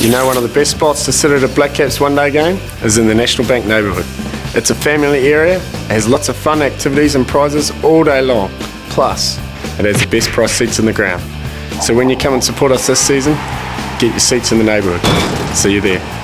You know one of the best spots to sit at a Black Caps one day game is in the National Bank neighbourhood. It's a family area, has lots of fun activities and prizes all day long. Plus, it has the best price seats in the ground. So when you come and support us this season, get your seats in the neighbourhood. See you there.